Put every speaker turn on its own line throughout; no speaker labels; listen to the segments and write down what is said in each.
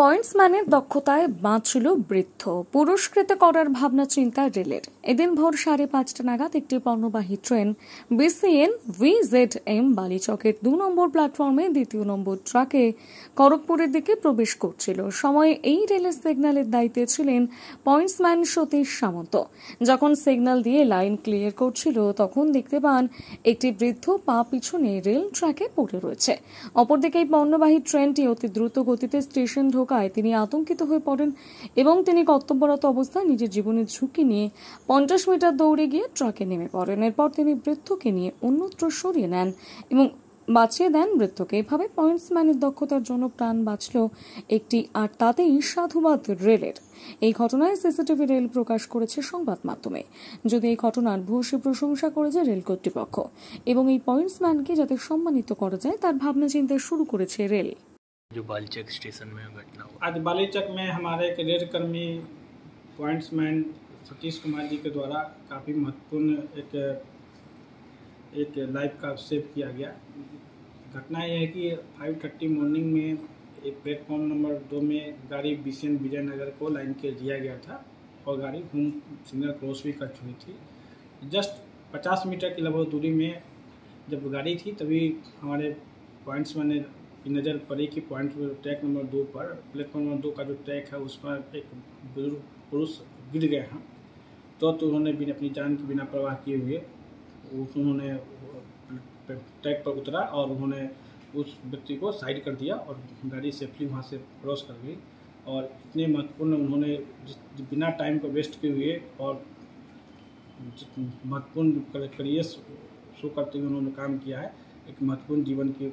পয়েন্টসম্যানের দক্ষতায় বাঁচল বৃদ্ধ। পুরস্কৃত করার ভাবনা চিন্তা রেলের। এদিন ভোর সাড়ে পাঁচটা নাগাদ একটি পণ্যবাহী ট্রেন বিসিএন ভিজেড এম বালিচকের দু নম্বর প্ল্যাটফর্মে দ্বিতীয় নম্বর ট্রাকে খড়গপুরের দিকে প্রবেশ করছিল। সময়ে এই রেলের সিগন্যালের দায়িত্বে ছিলেন পয়েন্টসম্যান সতীশ সামন্ত। যখন সিগন্যাল দিয়ে লাইন ক্লিয়ার করছিল, তখন দেখতে পান একটি বৃদ্ধ পা পিছনে রেল ট্র্যাকে পড়ে রয়েছে। অপরদিকে এই পণ্যবাহী ট্রেনটি অতি দ্রুত গতিতে স্টেশন ঢোকায় তিনি আতঙ্কিত হয়ে পড়েন এবং তিনি কর্তব্যরত অবস্থায় নিজের জীবনের ঝুঁকি নিয়ে পঞ্চাশ মিটার দৌড়ে গিয়ে ট্রাকে নেমে পড়েন। এরপর তিনি বৃদ্ধকে নিয়ে অন্যত্র সরিয়ে নেন এবং বাঁচিয়ে দেন বৃদ্ধকে। এভাবে পয়েন্টসম্যানের দক্ষতার জন্য প্রাণ বাঁচল একটি আর তাতেই সাধুবাদ রেলের। এই ঘটনায় সিসিটিভি রেল প্রকাশ করেছে সংবাদ মাধ্যমে। যদি এই ঘটনার ভূয়সী প্রশংসা করেছে রেল কর্তৃপক্ষ এবং এই পয়েন্টসম্যানকে যাতে সম্মানিত করা যায়, তার ভাবনা চিন্তা শুরু করেছে রেল।
जो बालचक स्टेशन में घटना हुआ।
आज बालीचक में हमारे एक रेल कर्मी पॉइंट्समैन सतीश कुमार जी के द्वारा काफ़ी महत्वपूर्ण एक एक लाइफ का सेव किया गया। घटना यह है कि 5:30 मॉर्निंग में एक प्लेटफॉर्म नंबर दो में गाड़ी बीसीएन विजयनगर को लाइन के दिया गया था और गाड़ी होम सिग्नल क्रॉस भी कर चुकी थी। जस्ट 50 मीटर की लगभग दूरी में जब गाड़ी थी, तभी हमारे पॉइंट्समैन ने की नज़र पड़ी कि पॉइंट ट्रैक नंबर दो पर प्लेटफॉर्म नंबर दो का जो ट्रैक है, उस पर एक बुज़ुर्ग पुरुष गिर गए हैं। तो तो उन्होंने बिना अपनी जान की बिना परवाह किए हुए उन्होंने ट्रैक पर उतरा और उन्होंने उस व्यक्ति को साइड कर दिया और गाड़ी सेफली वहाँ से क्रॉस कर गई। और इतने महत्वपूर्ण उन्होंने बिना टाइम को वेस्ट किए हुए और महत्वपूर्ण करियर शो करते हुए उन्होंने काम किया है। एक महत्वपूर्ण जीवन की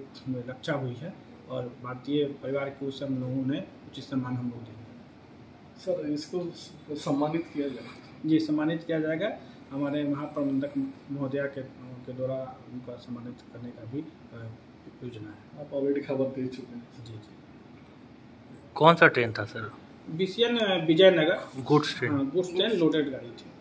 रक्षा हुई है और भारतीय परिवार के उस हम लोगों ने उचित सम्मान हम लोग देंगे।
सर इसको सम्मानित किया जाए
जी सम्मानित किया जाएगा। हमारे महाप्रबंधक महोदया के के द्वारा उनका सम्मानित करने का भी योजना है।
आप ऑलरेडी खबर दे चुके हैं।
जी जी।
कौन सा ट्रेन था sir?
BCN Vijaynagar.
Goods train.
Goods train loaded गाड़ी थी।